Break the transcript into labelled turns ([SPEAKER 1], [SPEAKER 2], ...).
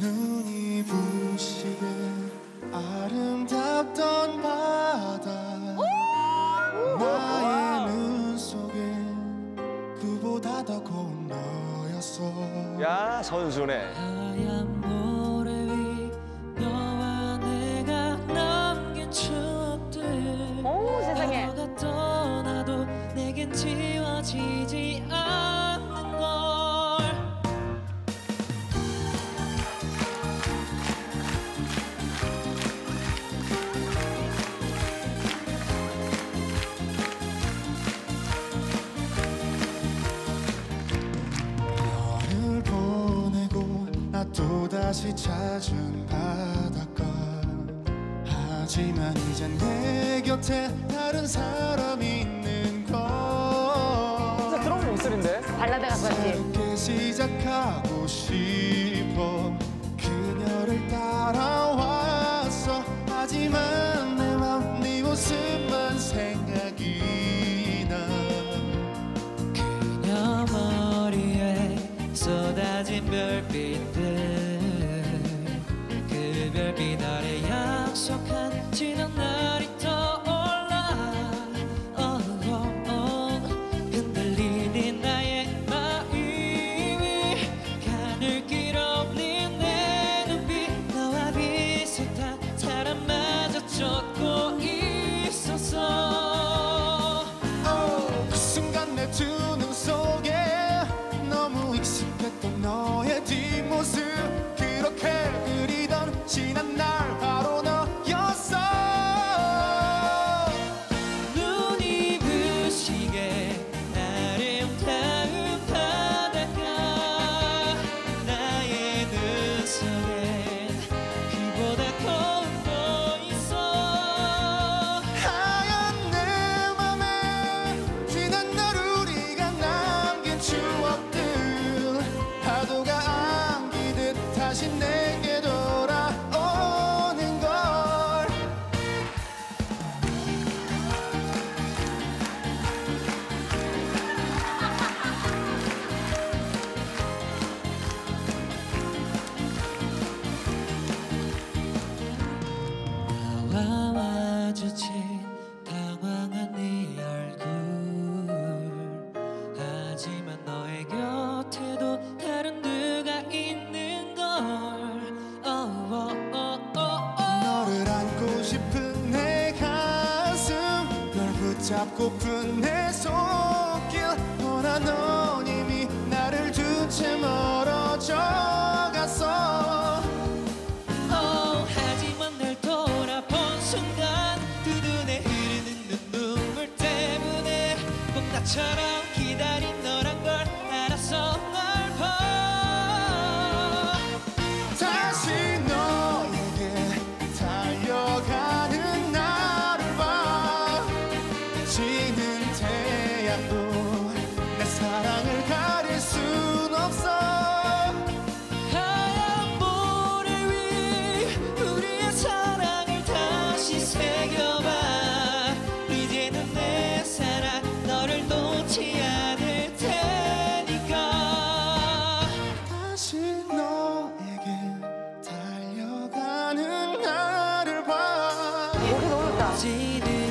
[SPEAKER 1] 눈이
[SPEAKER 2] 부시게
[SPEAKER 1] 아름답던 바다 나의 눈 속에 그보다 더 고운
[SPEAKER 3] 너였어 야, 선수네. 또다시 찾은 바닷가. 하지만 이젠 내 곁에 다른 사람이 있는 걸
[SPEAKER 4] 진짜 들어본 목소리인데?
[SPEAKER 2] 발라드 가수 같지?
[SPEAKER 3] 새롭게 시작하고 싶어
[SPEAKER 1] 약속한 지
[SPEAKER 3] 붙잡고픈 내 손길. 허나 넌 이미 나를 둔 채 멀어져 갔어.
[SPEAKER 1] Oh, 하지만 날 돌아본 순간 두 눈에 흐르는 눈물 때문에 꼭 나처럼
[SPEAKER 3] 태양도 내 사랑을 가릴 순 없어.
[SPEAKER 1] 하얀 모래 위 우리의 사랑을 다시 새겨봐. 이제는 내 사랑 너를 놓지 않을 테니까.
[SPEAKER 3] 다시 너에게 달려가는 나를 봐.
[SPEAKER 2] 목이 너무.
[SPEAKER 1] 지는